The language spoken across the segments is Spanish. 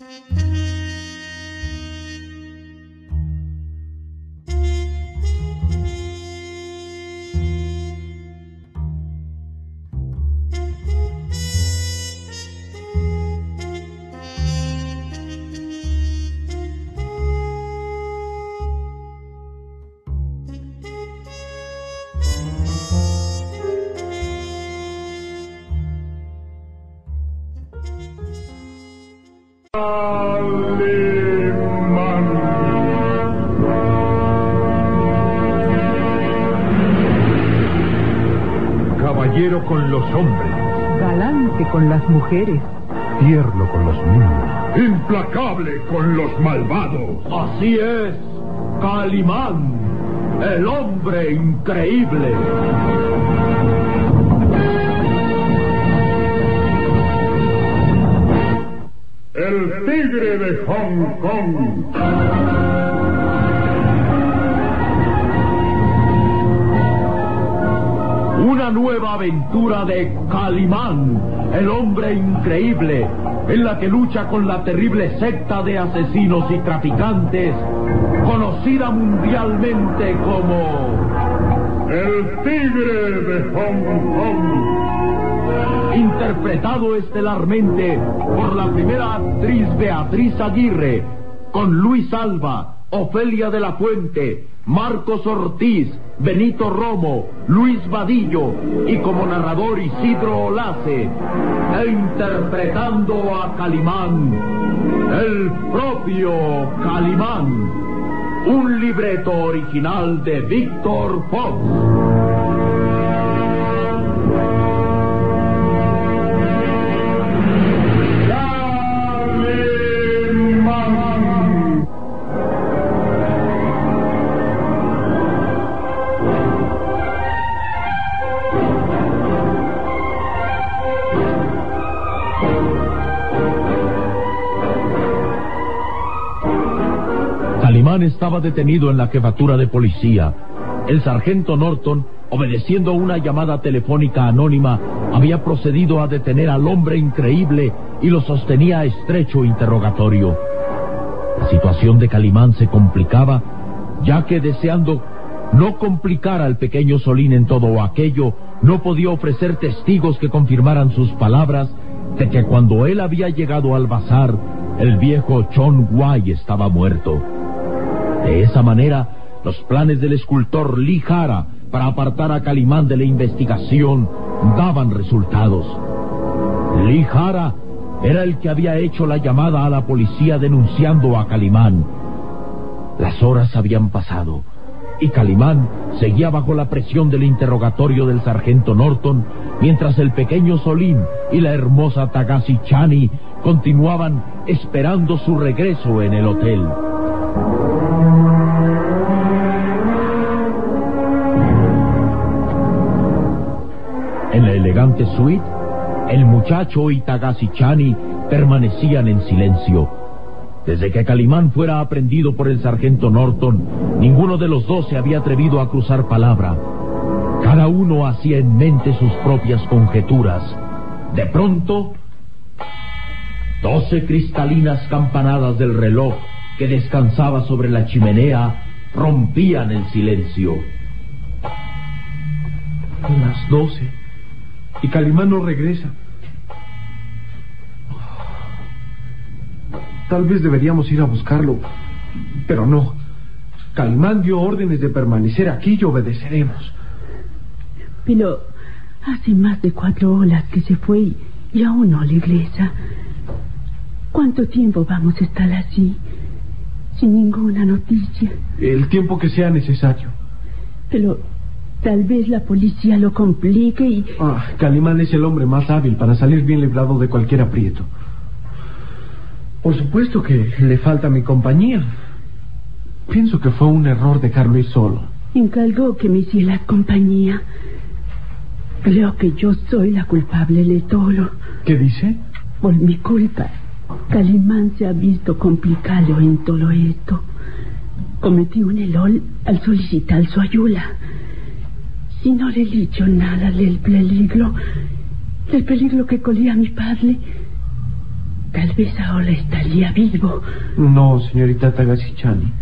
Mm-hmm. Con los hombres, Galante con las mujeres. tierno con los niños. implacable con los malvados. Así es, Calimán, el hombre increíble. El tigre de Hong Kong. Una nueva aventura de Calimán, el hombre increíble, en la que lucha con la terrible secta de asesinos y traficantes, conocida mundialmente como El tigre de Hong Kong. interpretado estelarmente por la primera actriz Beatriz Aguirre, con Luis Alba, Ofelia de la Fuente, Marcos Ortiz, Benito Romo, Luis Vadillo y como narrador Isidro Olace, interpretando a Calimán, el propio Calimán, un libreto original de Víctor Fox. Estaba detenido en la jefatura de policía. El sargento Norton, obedeciendo una llamada telefónica anónima, había procedido a detener al hombre increíble y lo sostenía a estrecho interrogatorio. La situación de Calimán se complicaba, ya que deseando no complicar al pequeño Solín en todo aquello, no podía ofrecer testigos que confirmaran sus palabras de que cuando él había llegado al bazar, el viejo Chon Guay estaba muerto. De esa manera, los planes del escultor Lee Hara para apartar a Calimán de la investigación daban resultados. Lee Hara era el que había hecho la llamada a la policía denunciando a Calimán. Las horas habían pasado y Calimán seguía bajo la presión del interrogatorio del sargento Norton, mientras el pequeño Solín y la hermosa Tagasi Chani continuaban esperando su regreso en el hotel. Elegante suite, el muchacho y Tagasi Chani permanecían en silencio. Desde que Calimán fuera aprendido por el sargento Norton, ninguno de los dos se había atrevido a cruzar palabra. Cada uno hacía en mente sus propias conjeturas. De pronto, doce cristalinas campanadas del reloj que descansaba sobre la chimenea rompían el silencio. Las doce. Y Calimán no regresa. Tal vez deberíamos ir a buscarlo. Pero no. Calimán dio órdenes de permanecer aquí y obedeceremos. Pero hace más de cuatro horas que se fue y, y aún no regresa. ¿Cuánto tiempo vamos a estar así? Sin ninguna noticia. El tiempo que sea necesario. Pero tal vez la policía lo complique y... Ah, Calimán es el hombre más hábil para salir bien librado de cualquier aprieto. Por supuesto que le falta mi compañía. Pienso que fue un error dejarlo ir solo. encargó que me hiciera compañía. Creo que yo soy la culpable de todo. ¿Qué dice? Por mi culpa, Calimán se ha visto complicado en todo esto. Cometí un error al solicitar su ayuda. Le he dicho nada del peligro, del peligro que corría mi padre, Tal vez ahora estaría vivo. No, señorita Tagasichani.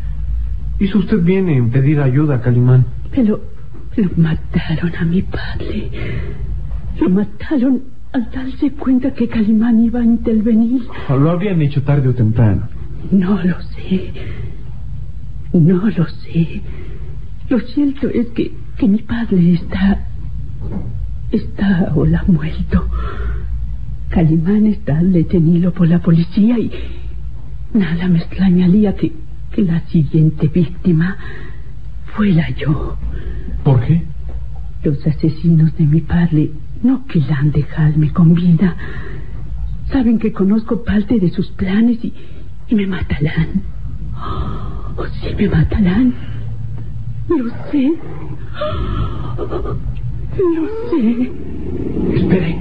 Hizo usted bien en pedir ayuda a Calimán. Pero lo mataron a mi padre. Lo mataron al darse cuenta que Calimán iba a intervenir. Lo habrían hecho tarde o temprano. No lo sé. No lo sé. Lo cierto es que, que mi padre está... Está ahora muerto. Calimán está detenido por la policía y nada me extrañaría que, que la siguiente víctima fuera yo. ¿Por qué? Los asesinos de mi padre no querrán dejarme con vida. Saben que conozco parte de sus planes y, y me matarán. Oh, sí, me matarán. Lo sé. Lo sé. Espere.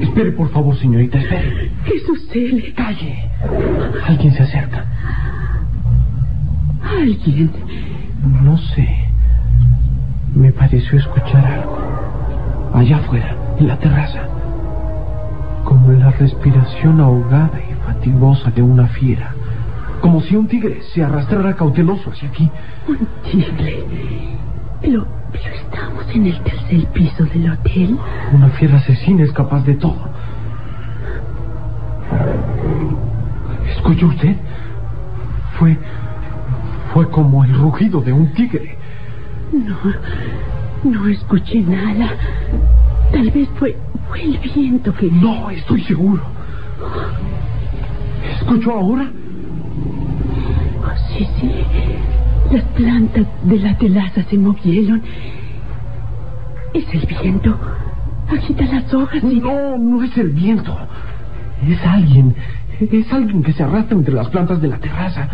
Espere, por favor, señorita, espere. ¿Qué sucede? Calle. Alguien se acerca. ¿Alguien? No sé. Me pareció escuchar algo. Allá afuera, en la terraza. Como la respiración ahogada y fatigosa de una fiera. Como si un tigre se arrastrara cauteloso hacia aquí. Un tigre. Pero, pero estamos en el tercer piso del hotel. Una fiera asesina es capaz de todo. ¿Escuchó usted? Fue. Fue como el rugido de un tigre. No, no escuché nada. Tal vez fue, fue el viento que... No, estoy seguro. ¿Escuchó ahora? Oh, sí, sí. Las plantas de la telaza se movieron. Es el viento. Agita las hojas y... No, no es el viento. Es alguien. Es alguien que se arrastra entre las plantas de la terraza.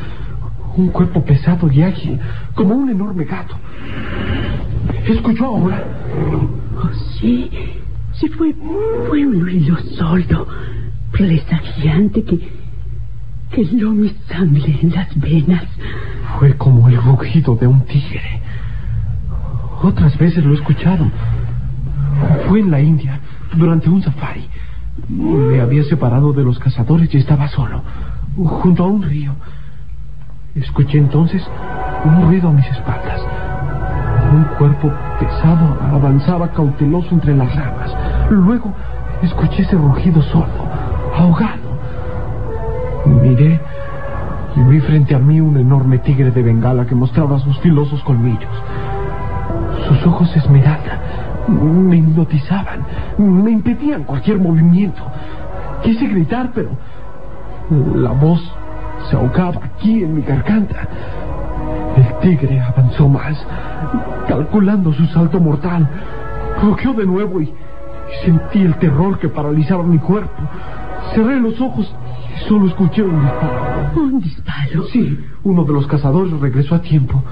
Un cuerpo pesado y ágil, como un enorme gato. ¿Escuchó ahora? Oh, sí. Sí, fue, fue un ruido sordo, presagiante que, que heló mi sangre en las venas. Fue como el rugido de un tigre. Otras veces lo escucharon. Fue en la India, durante un safari. Me había separado de los cazadores y estaba solo, junto a un río. Escuché entonces un ruido a mis espaldas. Un cuerpo pesado avanzaba cauteloso entre las ramas. Luego escuché ese rugido sordo, ahogado. Y vi frente a mí un enorme tigre de bengala que mostraba sus filosos colmillos. Sus ojos esmeralda me hipnotizaban, me impedían cualquier movimiento. Quise gritar, pero la voz se ahogaba aquí en mi garganta. El tigre avanzó más, calculando su salto mortal. Roqueó de nuevo y, sentí el terror que paralizaba mi cuerpo. Cerré los ojos solo escuché un disparo. ¿Un disparo? Sí, uno de los cazadores regresó a tiempo.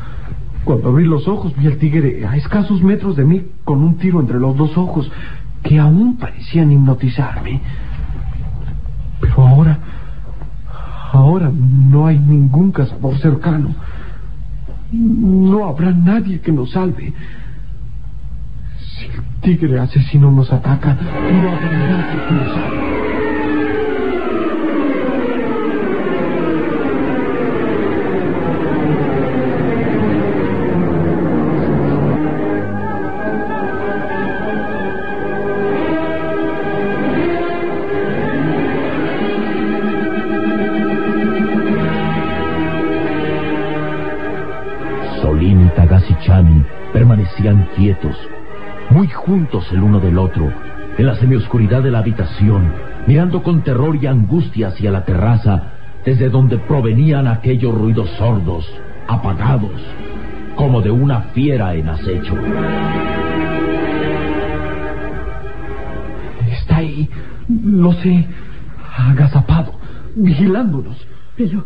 Cuando abrí los ojos vi al tigre a escasos metros de mí con un tiro entre los dos ojos que aún parecían hipnotizarme. Pero ahora, ahora no hay ningún cazador cercano. No habrá nadie que nos salve. Si el tigre asesino nos ataca, no habrá nadie que nos salve. Solín y Tagasi-chan permanecían quietos, muy juntos el uno del otro, en la semioscuridad de la habitación, mirando con terror y angustia hacia la terraza, desde donde provenían aquellos ruidos sordos, apagados, como de una fiera en acecho. Está ahí, lo sé, agazapado, vigilándonos. Pero,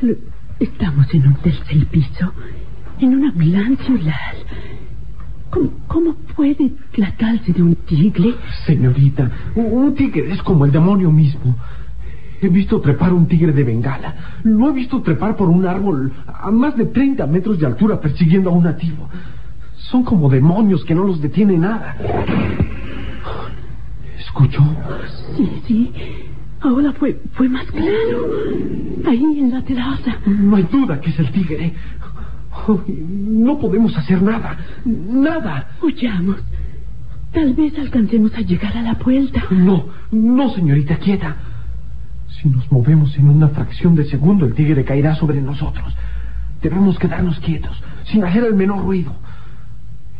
pero estamos en un tercer piso, en una gran ciudad. ¿Cómo, cómo puede tratarse de un tigre? Señorita, un tigre es como el demonio mismo. He visto trepar un tigre de bengala. Lo he visto trepar por un árbol a más de 30 metros de altura persiguiendo a un nativo. Son como demonios que no los detiene nada. ¿Escuchó? Sí, sí. Ahora fue, fue más claro. Ahí en la terraza. No hay duda que es el tigre. No podemos hacer nada. Nada. Huyamos. Tal vez alcancemos a llegar a la puerta. No, no, señorita, quieta. Si nos movemos en una fracción de segundo, el tigre caerá sobre nosotros. Debemos quedarnos quietos, sin hacer el menor ruido.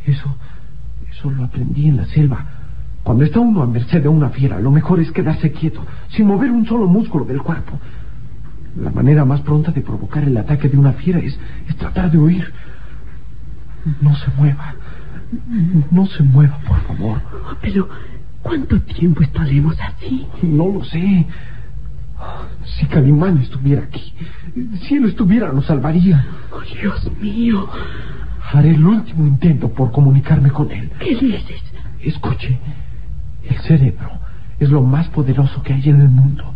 Eso, eso lo aprendí en la selva. Cuando está uno a merced de una fiera, lo mejor es quedarse quieto, sin mover un solo músculo del cuerpo. La manera más pronta de provocar el ataque de una fiera es, es tratar de huir. No se mueva. No se mueva, por favor. Pero, ¿cuánto tiempo estaremos así? No lo sé. Si Calimán estuviera aquí, si él estuviera, nos salvaría. Oh, Dios mío. Haré el último intento por comunicarme con él. ¿Qué dices? Escuche, el cerebro es lo más poderoso que hay en el mundo.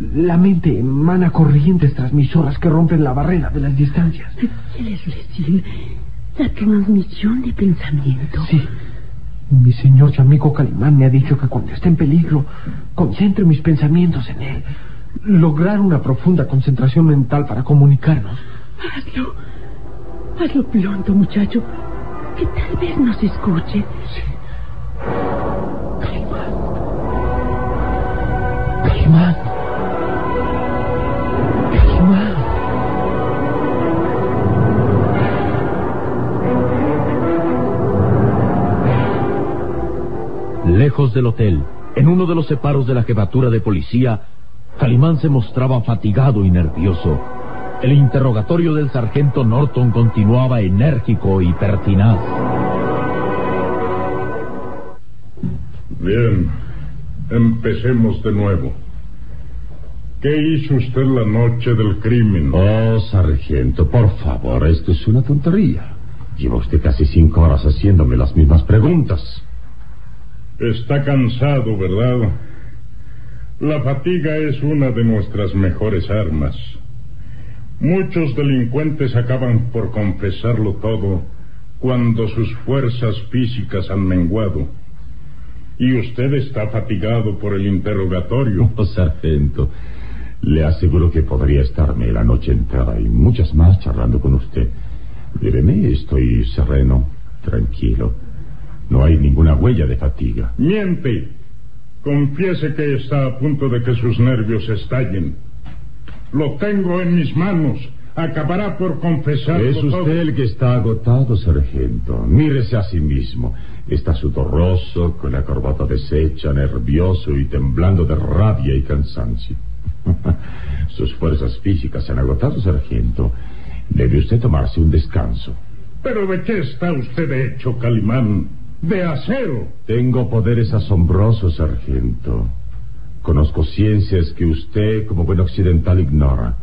La mente emana corrientes transmisoras que rompen la barrera de las distancias. ¿Quieres decir la transmisión de pensamiento? Sí. Mi señor y amigo Calimán me ha dicho que cuando esté en peligro, concentre mis pensamientos en él. Lograr una profunda concentración mental para comunicarnos. Hazlo. Hazlo pronto, muchacho. Que tal vez nos escuche. Sí. Calimán. Calimán. Lejos del hotel, en uno de los separos de la jefatura de policía, Calimán se mostraba fatigado y nervioso. El interrogatorio del sargento Norton continuaba enérgico y pertinaz. Bien, empecemos de nuevo. ¿Qué hizo usted la noche del crimen? Oh, sargento, por favor, esto es una tontería. Lleva usted casi cinco horas haciéndome las mismas preguntas. Está cansado, ¿verdad? La fatiga es una de nuestras mejores armas. Muchos delincuentes acaban por confesarlo todo cuando sus fuerzas físicas han menguado. Y usted está fatigado por el interrogatorio. Oh, sargento, le aseguro que podría estarme la noche entera y muchas más charlando con usted. Míreme, estoy sereno, tranquilo. No hay ninguna huella de fatiga. Miente. Confiese que está a punto de que sus nervios estallen. Lo tengo en mis manos. Acabará por confesar. Es usted el que está agotado, sargento. Mírese a sí mismo. Está sudoroso, con la corbata deshecha, nervioso y temblando de rabia y cansancio. Sus fuerzas físicas se han agotado, sargento. Debe usted tomarse un descanso. ¿Pero de qué está usted hecho, Calimán? De acero. Tengo poderes asombrosos, sargento. Conozco ciencias que usted, como buen occidental, ignora.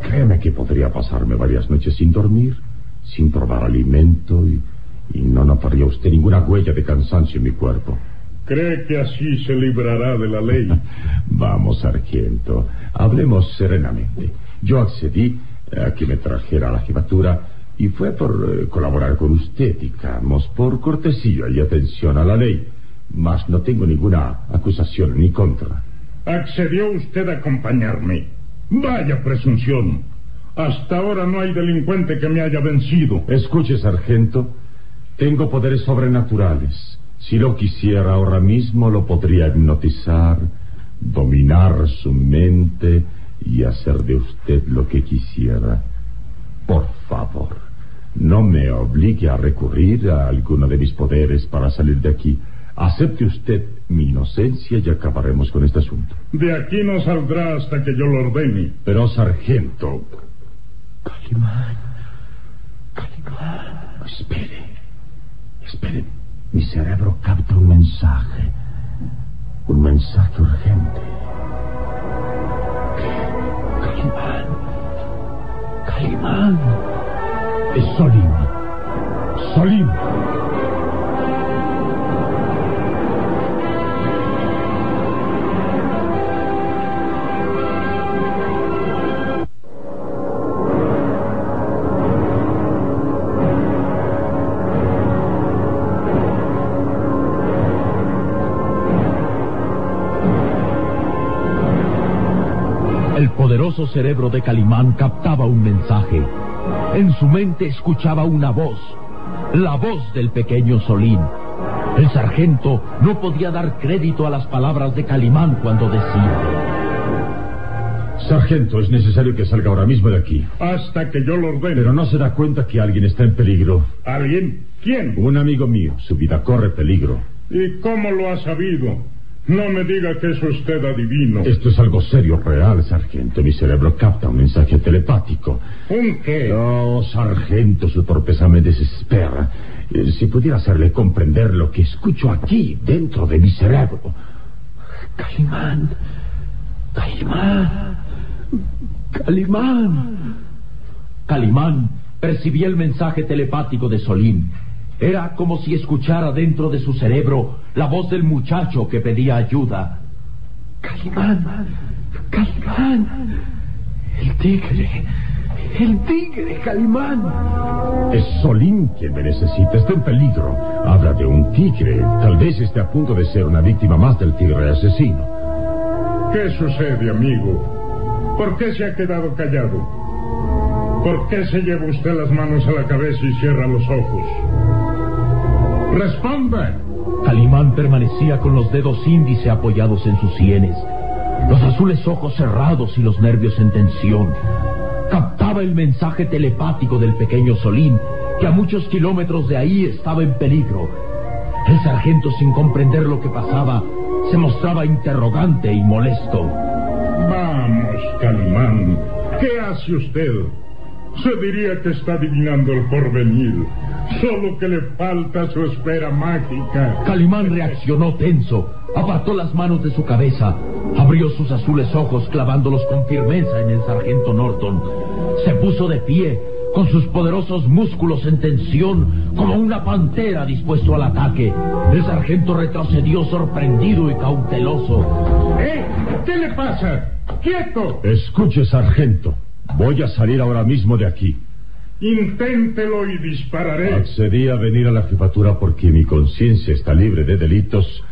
Créeme que podría pasarme varias noches sin dormir, sin probar alimento y, y no notaría usted ninguna huella de cansancio en mi cuerpo. ¿Cree que así se librará de la ley? Vamos, sargento, hablemos serenamente. Yo accedí a que me trajera a la jefatura y fue por eh, colaborar con usted, digamos, por cortesía y atención a la ley. Mas no tengo ninguna acusación en mi contra. Accedió usted a acompañarme. Vaya presunción. Hasta ahora no hay delincuente que me haya vencido. Escuche, sargento. Tengo poderes sobrenaturales. Si lo quisiera ahora mismo, lo podría hipnotizar, dominar su mente y hacer de usted lo que quisiera. Por favor, no me obligue a recurrir a alguno de mis poderes para salir de aquí. Acepte usted mi inocencia y acabaremos con este asunto. De aquí no saldrá hasta que yo lo ordene. Pero, sargento. Calimán. Calimán. Espere. Espere. Mi cerebro capta un mensaje. Un mensaje urgente. Calimán. Calimán. Es Solim. Cerebro de Calimán captaba un mensaje. En su mente escuchaba una voz, la voz del pequeño Solín. El sargento no podía dar crédito a las palabras de Calimán cuando decía... Sargento, es necesario que salga ahora mismo de aquí. Hasta que yo lo ordene. Pero no se da cuenta que alguien está en peligro. ¿Alguien? ¿Quién? Un amigo mío. Su vida corre peligro. ¿Y cómo lo ha sabido? No me diga que es usted adivino. Esto es algo serio, real, sargento. Mi cerebro capta un mensaje telepático. ¿Un qué? No, sargento, su torpeza me desespera. Eh, Si pudiera hacerle comprender lo que escucho aquí, dentro de mi cerebro. Calimán. Calimán. Calimán. Calimán percibía el mensaje telepático de Solín. Era como si escuchara dentro de su cerebro la voz del muchacho que pedía ayuda. Calimán. Calimán. El tigre. El tigre, Calimán. Es Solín quien me necesita. Está en peligro. Habla de un tigre. Tal vez esté a punto de ser una víctima más del tigre asesino. ¿Qué sucede, amigo? ¿Por qué se ha quedado callado? ¿Por qué se lleva usted las manos a la cabeza y cierra los ojos? ¡Responda! Calimán permanecía con los dedos índice apoyados en sus sienes, los azules ojos cerrados y los nervios en tensión. Captaba el mensaje telepático del pequeño Solín, que a muchos kilómetros de ahí estaba en peligro. El sargento, sin comprender lo que pasaba, se mostraba interrogante y molesto. Vamos, Calimán. ¿Qué hace usted? Se diría que está adivinando el porvenir. Solo que le falta su esfera mágica. Calimán reaccionó tenso, apartó las manos de su cabeza, abrió sus azules ojos clavándolos con firmeza en el sargento Norton. Se puso de pie, con sus poderosos músculos en tensión, como una pantera dispuesto al ataque. El sargento retrocedió sorprendido y cauteloso. ¿Eh? ¿Qué le pasa? ¡Quieto! Escuche, sargento. Voy a salir ahora mismo de aquí. Inténtelo y dispararé. Accedí a venir a la jefatura porque mi conciencia está libre de delitos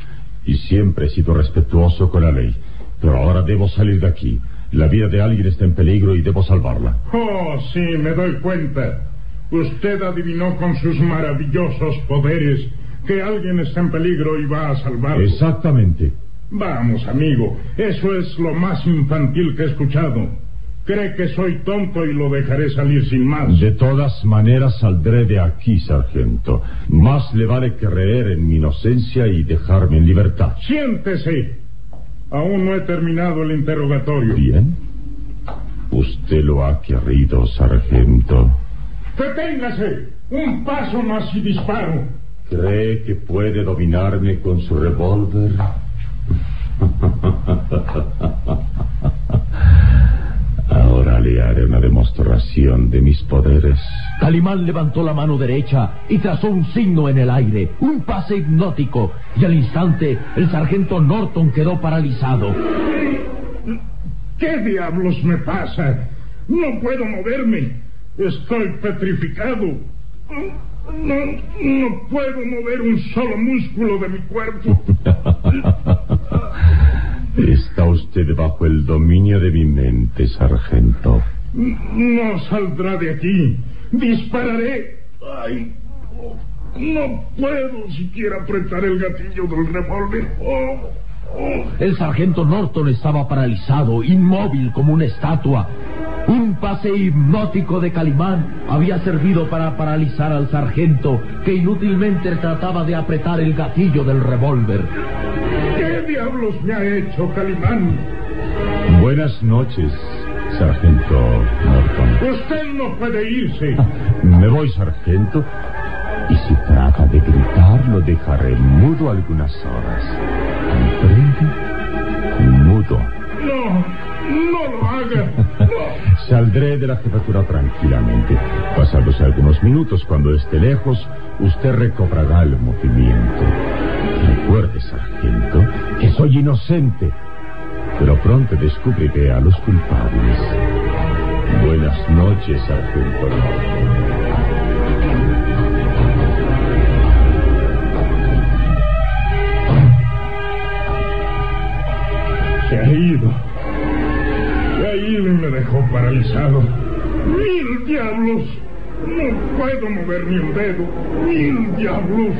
y siempre he sido respetuoso con la ley. Pero ahora debo salir de aquí. La vida de alguien está en peligro y debo salvarla. Oh, sí, me doy cuenta. Usted adivinó con sus maravillosos poderes que alguien está en peligro y va a salvarlo. Exactamente. Vamos, amigo, eso es lo más infantil que he escuchado. Cree que soy tonto y lo dejaré salir sin más. De todas maneras saldré de aquí, sargento. Más le vale creer en mi inocencia y dejarme en libertad. Siéntese. Aún no he terminado el interrogatorio. Bien. Usted lo ha querido, sargento. Deténgase. Un paso más y disparo. ¿Cree que puede dominarme con su revólver? Ahora le haré una demostración de mis poderes. Calimán levantó la mano derecha y trazó un signo en el aire, un pase hipnótico, y al instante el sargento Norton quedó paralizado. ¿Qué diablos me pasa? No puedo moverme. Estoy petrificado. No, no puedo mover un solo músculo de mi cuerpo. Está usted bajo el dominio de mi mente, sargento. No saldrá de aquí. Dispararé. Ay, no, no puedo siquiera apretar el gatillo del revólver. Oh, oh. El sargento Norton estaba paralizado, inmóvil como una estatua. Un pase hipnótico de Calimán había servido para paralizar al sargento, que inútilmente trataba de apretar el gatillo del revólver. ¿Qué diablos me ha hecho, Calimán? Buenas noches, sargento Norton. Usted no puede irse. Me voy, sargento. Y si trata de gritar, lo dejaré mudo algunas horas. ¿Comprende? Mudo. No, no lo haga. No. Saldré de la jefatura tranquilamente. Pasados algunos minutos, cuando esté lejos, usted recobrará el movimiento. Recuerde, sargento, que soy inocente, pero pronto descubriré a los culpables. Buenas noches, sargento. Se ha ido. Se ha Solín me dejó paralizado. ¡Mil diablos! No puedo mover ni un dedo. ¡Mil diablos!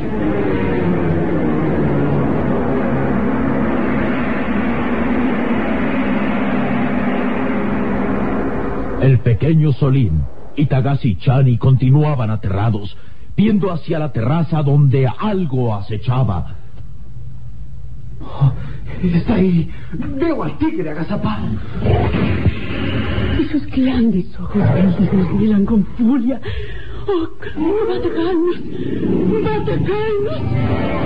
El pequeño Solín y Tagasi Chani continuaban aterrados, viendo hacia la terraza donde algo acechaba. Oh, está ahí. Veo al tigre agazapado. Esos grandes ojos verdes miran con furia. Oh, va a atacarnos. Va a atacarnos.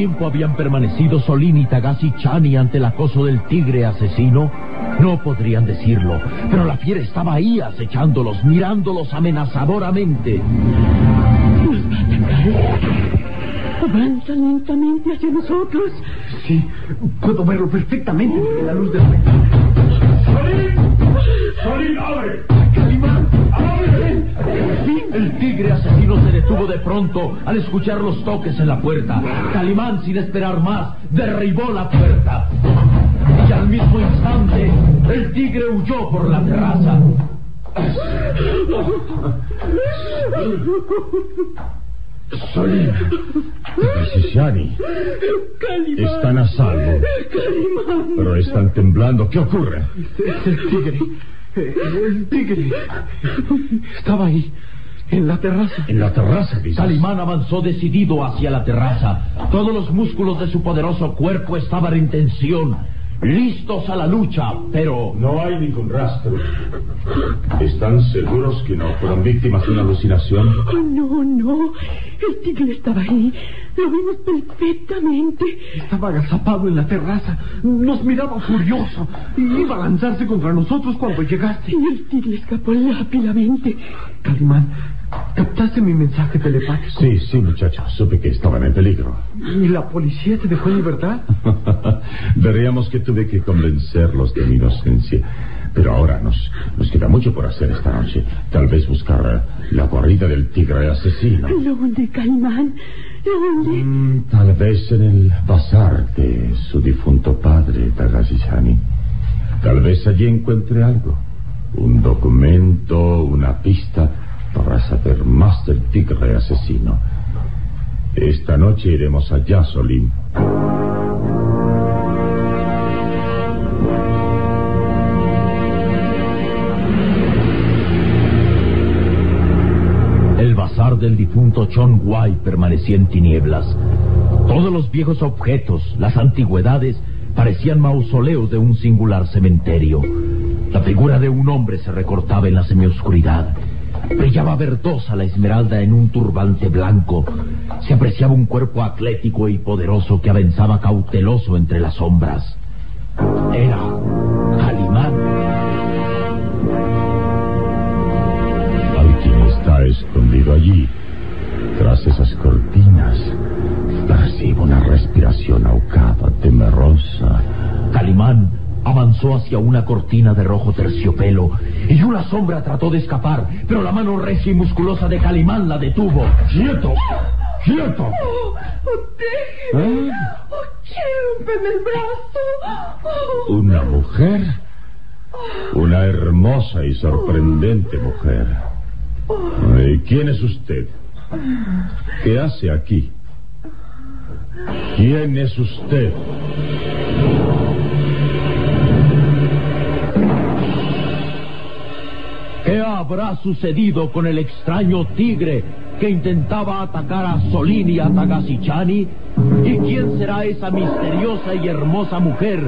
Tiempo habían permanecido Solín y Tagasi Chani ante el acoso del tigre asesino? No podrían decirlo, pero la fiera estaba ahí acechándolos, mirándolos amenazadoramente. Nos. Avanza lentamente hacia nosotros. Sí, puedo verlo perfectamente desde la luz del rey. ¡Solín! ¡Solín, abre! El tigre asesino se detuvo de pronto al escuchar los toques en la puerta. Calimán, sin esperar más, derribó la puerta. Y al mismo instante, el tigre huyó por la terraza. Shani, Calimán. están a salvo, Calimán. pero están temblando. ¿Qué ocurre? Es el tigre. El tigre. Estaba ahí, en la terraza. En la terraza, dices. Calimán avanzó decidido hacia la terraza. Todos los músculos de su poderoso cuerpo estaban en tensión, listos a la lucha, pero No hay ningún rastro. ¿Están seguros que no fueron víctimas de una alucinación? Oh, no, no. El tigre estaba ahí. Lo vimos perfectamente. Estaba agazapado en la terraza. Nos miraba furioso. Y iba a lanzarse contra nosotros cuando llegaste. Y el tigre escapó rápidamente. Calimán, ¿captaste mi mensaje telepático? Sí, sí, muchacho. Supe que estaban en peligro. ¿Y la policía te dejó en libertad? Veríamos que tuve que convencerlos de mi inocencia. Pero ahora nos, nos queda mucho por hacer esta noche. Tal vez buscar la guarida del tigre asesino. ¿Dónde, Calimán? ¿Dónde? Mm, Tal vez en el bazar de su difunto padre, Tagashi-Shani. Tal vez allí encuentre algo. Un documento, una pista para saber más del tigre asesino. Esta noche iremos allá, Solín. el bazar del difunto Chon Wai permanecía en tinieblas. Todos los viejos objetos, las antigüedades, parecían mausoleos de un singular cementerio. La figura de un hombre se recortaba en la semioscuridad. Brillaba verdosa la esmeralda en un turbante blanco. Se apreciaba un cuerpo atlético y poderoso que avanzaba cauteloso entre las sombras. Era Calimán. Alguien está escondido allí, tras esas cortinas. Percibo una respiración ahogada, temerosa. Calimán avanzó hacia una cortina de rojo terciopelo y una sombra trató de escapar, pero la mano recia y musculosa de Calimán la detuvo. ¡Quieto! ¡Quieto! ¿Eh? ¡Rómpeme el brazo! ¿Una mujer? Una hermosa y sorprendente mujer. ¿Y quién es usted? ¿Qué hace aquí? ¿Quién es usted? ¿Qué habrá sucedido con el extraño tigre que intentaba atacar a Solín y a Tagasichani? ¿Y quién será esa misteriosa y hermosa mujer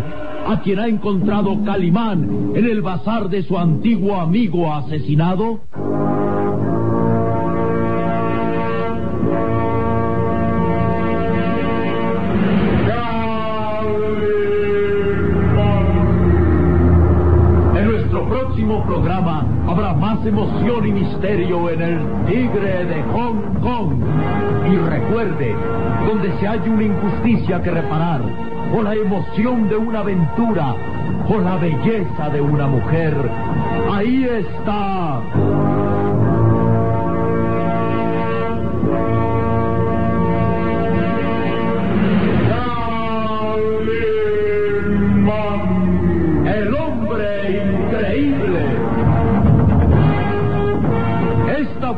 a quien ha encontrado Calimán en el bazar de su antiguo amigo asesinado? Donde se haya una injusticia que reparar, o la emoción de una aventura, o la belleza de una mujer, ahí está.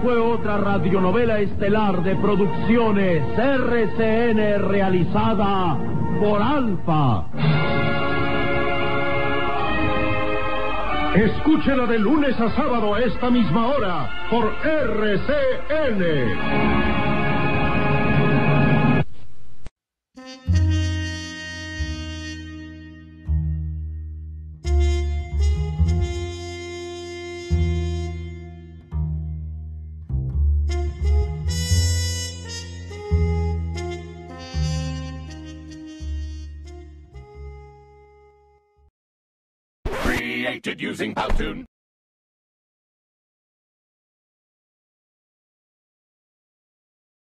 Fue otra radionovela estelar de producciones RCN realizada por Alfa. Escúchela de lunes a sábado a esta misma hora por RCN. Using Powtoon.